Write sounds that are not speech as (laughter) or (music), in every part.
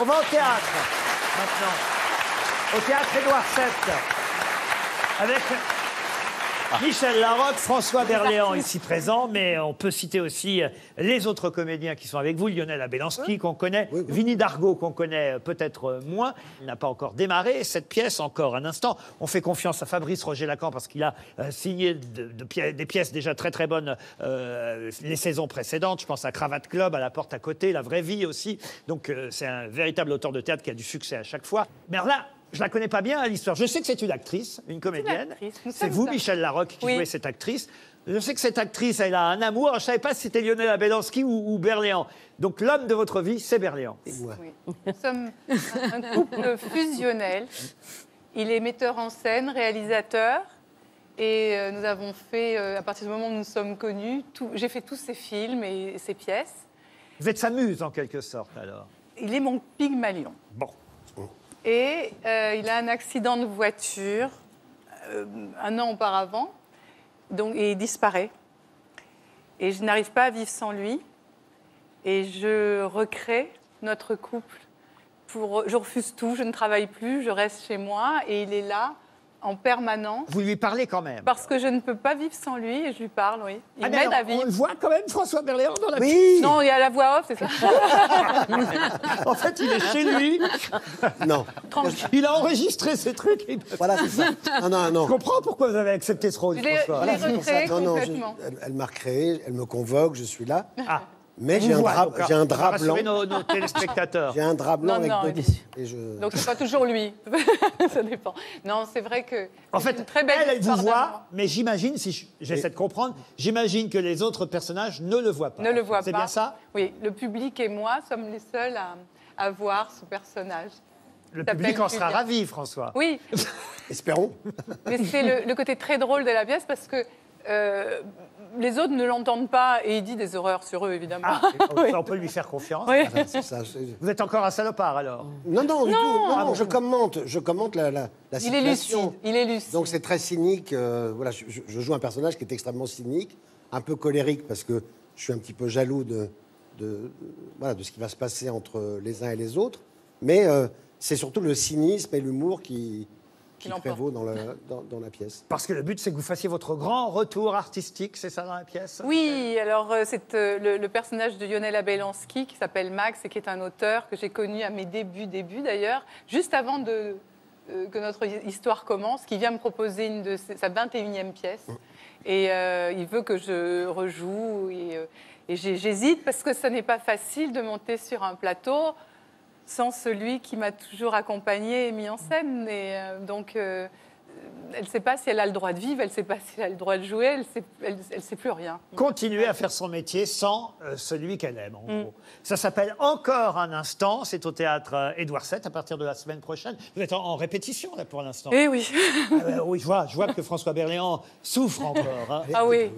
On va au théâtre maintenant. Au théâtre Édouard VII. Avec Michel Larocque, François Berléand ici présent, mais on peut citer aussi euh, les autres comédiens qui sont avec vous, Lionel Abelansky qu'on connaît, Vinnie Dargaud qu'on connaît euh, peut-être euh, moins, il n'a pas encore démarré cette pièce, encore un instant. On fait confiance à Fabrice Roger Lacan parce qu'il a euh, signé de- de pi- des pièces déjà très très bonnes euh, les saisons précédentes. Je pense à Cravate Club, à La Porte à côté, La Vraie Vie aussi. Donc euh, c'est un véritable auteur de théâtre qui a du succès à chaque fois. Mais alors là, je la connais pas bien l'histoire. Je sais que c'est une actrice, une comédienne. C'est vous. Michel Larocque, qui Oui. jouez cette actrice. Je sais que cette actrice, elle a un amour. Je ne savais pas si c'était Lionel Abelansky ou, ou Berléand. Donc l'homme de votre vie, c'est Berléand. Oui. Nous sommes un un couple fusionnel. Il est metteur en scène, réalisateur. Et euh, nous avons fait, euh, à partir du moment où nous sommes connus, j'ai fait tous ses films et ses pièces. Vous êtes sa muse, en quelque sorte, alors. Il est mon pygmalion. Bon. Et euh, il a un accident de voiture euh, un an auparavant, donc, il disparaît. Et je n'arrive pas à vivre sans lui. Et je recrée notre couple. Pour, je refuse tout, je ne travaille plus, je reste chez moi et il est là en permanence. Vous lui parlez quand même. Parce que je ne peux pas vivre sans lui et je lui parle, oui. Il Ah, m'aide à vivre. On le voit quand même, François Berléand, dans la Oui Non, il y a la voix off, c'est ça. (laughs) En fait, il est chez lui. Non. Il a enregistré ces trucs. Il- Voilà, c'est ça. Non, non, non. Je comprends pourquoi vous avez accepté ce rôle, François. je l'ai Voilà, Non, non, je- elle, elle m'a recréé, elle me convoque, je suis là. Ah. Mais j'ai un, drap, un blanc. rassurer nos, nos (laughs) téléspectateurs. J'ai un drap blanc Non, avec non. Et je... Donc c'est pas toujours lui. (laughs) ça dépend. Non, c'est vrai que En fait, une très belle elle, elle vous voit, mais j'imagine, si je- j'essaie de comprendre, j'imagine que les autres personnages ne le voient pas. Ne le voit pas. C'est bien ça? Oui, le public et moi sommes les seuls à, à voir ce personnage. Le public en sera ravi, François. Oui, (laughs) Espérons. mais c'est le, le côté très drôle de la pièce parce que euh, les autres ne l'entendent pas et il dit des horreurs sur eux, évidemment. Ah, (laughs) on peut lui faire confiance. Oui. Ça, c'est- Vous êtes encore un salopard, alors Non, non, du Non. tout. Non, Ah je commente, je commente la, la, la Il est lucide. situation. Il est lucide. Donc c'est très cynique. euh, voilà, je, je- je joue un personnage qui est extrêmement cynique, un peu colérique parce que je suis un petit peu jaloux de, de, de- voilà, de ce qui va se passer entre les uns et les autres. Mais euh, c'est surtout le cynisme et l'humour qui, qui prévaut dans la, dans, dans la pièce. Parce que le but, c'est que vous fassiez votre grand retour artistique, c'est ça dans la pièce? Oui, alors euh, c'est euh, le, le personnage de Lionel Abelansky qui s'appelle Max et qui est un auteur que j'ai connu à mes débuts, débuts d'ailleurs, juste avant de, euh, que notre hi- histoire commence, qui vient me proposer une de ses- sa 21e pièce. Et euh, il veut que je rejoue. Et, euh, et j'hésite parce que ce n'est pas facile de monter sur un plateau sans celui qui m'a toujours accompagnée et mis en scène. Et euh, donc, euh, elle ne sait pas si elle a le droit de vivre, elle ne sait pas si elle a le droit de jouer, elle ne sait, elle- elle sait plus rien. Continuer à faire son métier sans euh, celui qu'elle aime, en Mm. gros. Ça s'appelle Encore un instant. C'est au théâtre Édouard VII à partir de la semaine prochaine. Vous êtes en, en répétition, là, pour l'instant. Eh oui. Ah, euh, oui, je vois, je vois que François Berléand souffre encore. hein. Ah oui.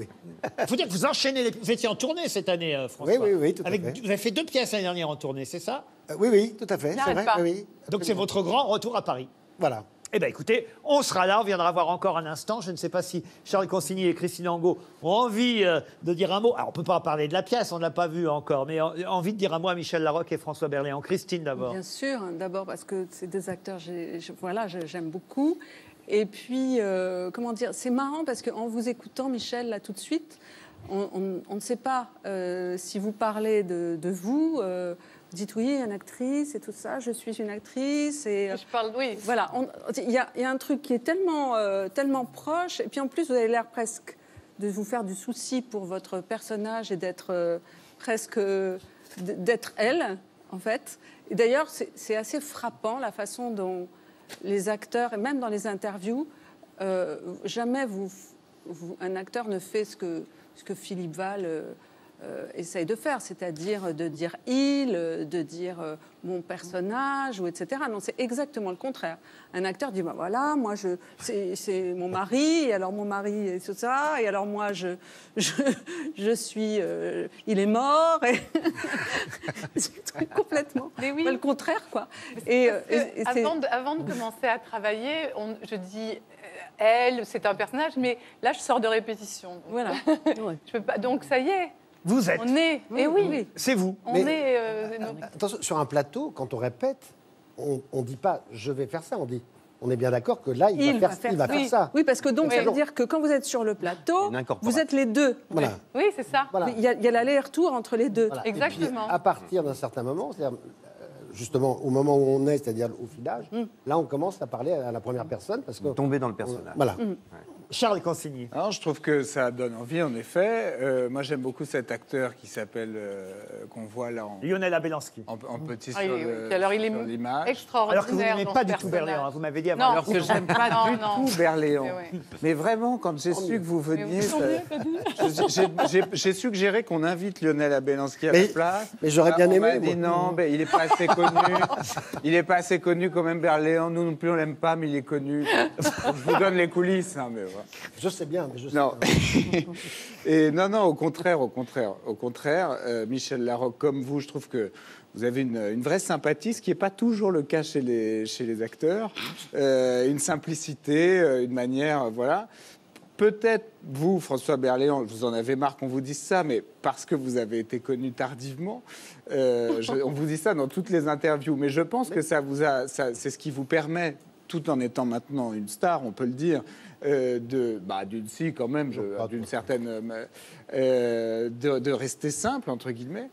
Il faut dire que vous enchaînez les... Vous étiez en tournée cette année, euh, François. Oui, oui, oui, tout à Avec- fait. Vous avez fait deux pièces l'année dernière en tournée, c'est ça? Oui, oui, tout à fait. C'est vrai. pas. oui, oui, Donc c'est votre grand retour à Paris. Voilà. Eh bien, écoutez, on sera là, on viendra voir encore un instant. Je ne sais pas si Charles Consigny et Christine Angot ont envie euh, de dire un mot. Alors, on ne peut pas parler de la pièce, on ne l'a pas vue encore, mais en- envie de dire un mot à Michel Larocque et François Berléand. Christine, d'abord. Bien sûr, d'abord parce que c'est deux acteurs, j'ai- je- voilà, je- j'aime beaucoup. Et puis, euh, comment dire, c'est marrant parce qu'en vous écoutant, Michel, là tout de suite, on, on- on ne sait pas euh, si vous parlez de, de vous. Vous dites oui, une actrice et tout ça, je suis une actrice. Et, euh, Je parle, oui. voilà, il y, a- il y a un truc qui est tellement, euh, tellement proche, et puis en plus, vous avez l'air presque de vous faire du souci pour votre personnage et d'être euh, presque d'être elle, en fait. Et d'ailleurs, c'est assez frappant la façon dont les acteurs, et même dans les interviews, euh, jamais vous, vous- un acteur ne fait ce que, ce que Philippe Val essaye de faire, c'est-à-dire de dire il, euh, de dire euh, mon personnage, ou etc. Non, c'est exactement le contraire. Un acteur dit, bah voilà, moi, je, c'est, c'est mon mari, et alors mon mari, et tout ça, et alors moi, je, je, je suis, euh, il est mort, et (laughs) complètement Mais oui. le contraire, quoi. Et, euh, avant, de, avant de commencer à travailler, on- je dis euh, elle, c'est un personnage, mais là je sors de répétition. Donc, Voilà. (laughs) je peux pas, donc ça y est. Vous êtes. On est. Et oui, C'est vous. on Mais- est. euh, nos- Attention, sur un plateau, quand on répète, on ne dit pas je vais faire ça, on dit on est bien d'accord que là, il, va, faire, il va ça. faire ça. Oui, parce que donc, Oui. ça veut dire que quand vous êtes sur le plateau, vous êtes les deux. Voilà. Oui, c'est ça. Voilà. Il y a, il y a l'aller-retour entre les deux. Voilà. Et puis, Exactement. à partir d'un certain moment, c'est-à-dire euh, justement au moment où on est, c'est-à-dire au filage, là on commence à parler à la première personne parce que Tomber dans le personnage. voilà. Charles Consigny. Alors, je trouve que ça donne envie, en effet. Euh, moi, j'aime beaucoup cet acteur qui s'appelle, euh, qu'on voit là en, Lionel Abelansky. en- en petit Ah, sur oui. Alors, il est. Extraordinaire. Alors que vous n'aimez pas du tout. Berléand. hein. Vous m'avez dit avant. Non. Alors que j'aime pas (laughs) Non, du non. tout Berléand. Mais ouais. Mais vraiment, quand j'ai su que vous veniez, (laughs) j'ai- suggéré qu'on invite Lionel Abelansky à Mais- la place. mais j'aurais Ah, bien on aimé, m'a dit non, ben, il n'est pas assez connu. Il n'est pas assez connu quand même, Berléand. Nous non plus, on l'aime pas, mais il est connu. (laughs) Je vous donne les coulisses. hein, mais. Je sais bien, mais je sais Non. bien. (laughs) Et non, non, au contraire, au contraire, au contraire, euh, Michel Larocque, comme vous, je trouve que vous avez une, une vraie sympathie, ce qui n'est pas toujours le cas chez les, chez les acteurs. Euh, une simplicité, euh, une manière, voilà. Peut-être vous, François Berléand, vous en avez marre qu'on vous dise ça, mais parce que vous avez été connu tardivement, euh, je- on vous dit ça dans toutes les interviews. Mais je pense que ça vous a, c'est ce qui vous permet, tout en étant maintenant une star, on peut le dire, euh, de, bah, d'une si quand même, d'une certaine, euh, euh, de, de rester simple entre guillemets.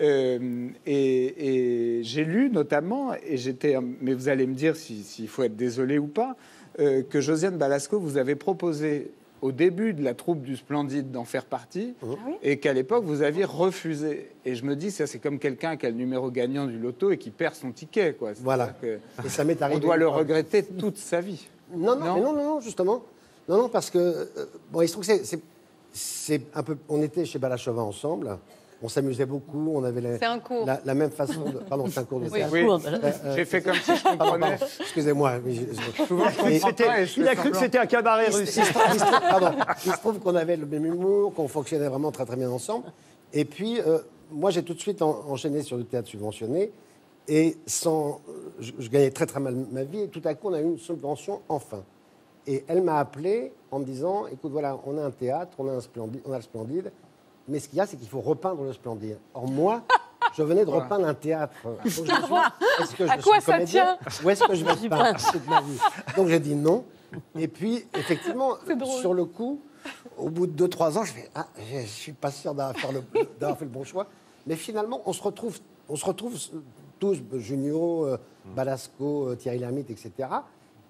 Euh, et et j'ai lu notamment, et j'étais, mais vous allez me dire si- s'il faut être désolé ou pas, que Josiane Balasco vous avait proposé au début de la troupe du Splendide d'en faire partie, et qu'à l'époque vous aviez refusé. Et je me dis, ça c'est comme quelqu'un qui a le numéro gagnant du loto et qui perd son ticket, quoi. Voilà. que Et ça m'est on arrivé. doit une le regretter toute sa vie. Non, non, Non mais non, justement. Non, non, parce que euh, bon, il se trouve que c'est un peu. On était chez Balachova ensemble. On s'amusait beaucoup. On avait la, C'est un cours. la, la même façon. De, pardon, c'est un cours de Oui. théâtre. Oui. Euh, J'ai fait comme si je comprenais. Excusez-moi. il a cru que c'était un cabaret Il se- russe. (laughs) il se trouve- il se trouve- pardon. Il se trouve qu'on avait le même humour, qu'on fonctionnait vraiment très très bien ensemble. Et puis, euh, moi, j'ai tout de suite en- enchaîné sur le théâtre subventionné. Et sans, je, je gagnais très très mal ma vie. Et tout à coup, on a eu une subvention enfin. Et elle m'a appelé en me disant Écoute, voilà, on a un théâtre, on a, un splendide, on a le Splendide. Mais ce qu'il y a, c'est qu'il faut repeindre le Splendide. Or, moi, (laughs) je venais de repeindre un théâtre. (laughs) Je suis Est-ce que je À quoi suis ça comédien Ou est-ce que je (laughs) vais pas toute ma vie Donc, j'ai dit non. Et puis, effectivement, sur le coup, au bout de 2-3 ans, je fais ah, je je suis pas sûr d'avoir fait, le, d'avoir fait le bon choix. Mais finalement, on se retrouve, on se retrouve tous, Junio, euh, Balasco, euh, Thierry Lhermitte, etc.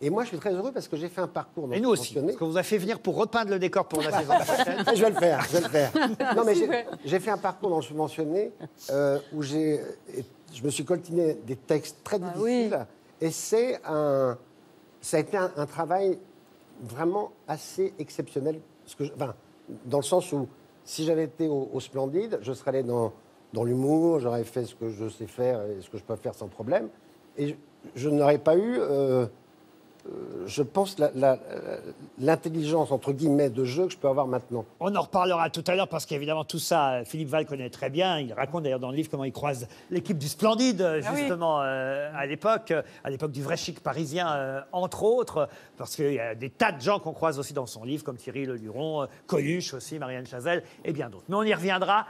Et moi, je suis très heureux parce que j'ai fait un parcours dans Et nous aussi. Parce qu'on vous a fait venir pour repeindre le décor pour la (laughs) saison prochaine. je vais le faire, je vais le faire. (laughs) Non, mais j'ai- fait un parcours dans le subventionné euh, où j'ai, je me suis coltiné des textes très Ah difficiles. Et c'est un, ça a été un, un travail vraiment assez exceptionnel. Parce que je- enfin, dans le sens où, si j'avais été au, au Splendide, je serais allé dans, dans l'humour, j'aurais fait ce que je sais faire et ce que je peux faire sans problème. Et je, je n'aurais pas eu. euh, je pense, la- l'intelligence, entre guillemets, de jeu que je peux avoir maintenant. On en reparlera tout à l'heure parce qu'évidemment tout ça, Philippe Val connaît très bien. Il raconte d'ailleurs dans le livre comment il croise l'équipe du Splendide euh, Ah oui. justement euh, à l'époque, euh, à l'époque du vrai chic parisien euh, entre autres, parce qu'il y a des tas de gens qu'on croise aussi dans son livre comme Thierry Le Luron, euh, Coluche aussi, Marianne Chazelle et bien d'autres. Mais on y reviendra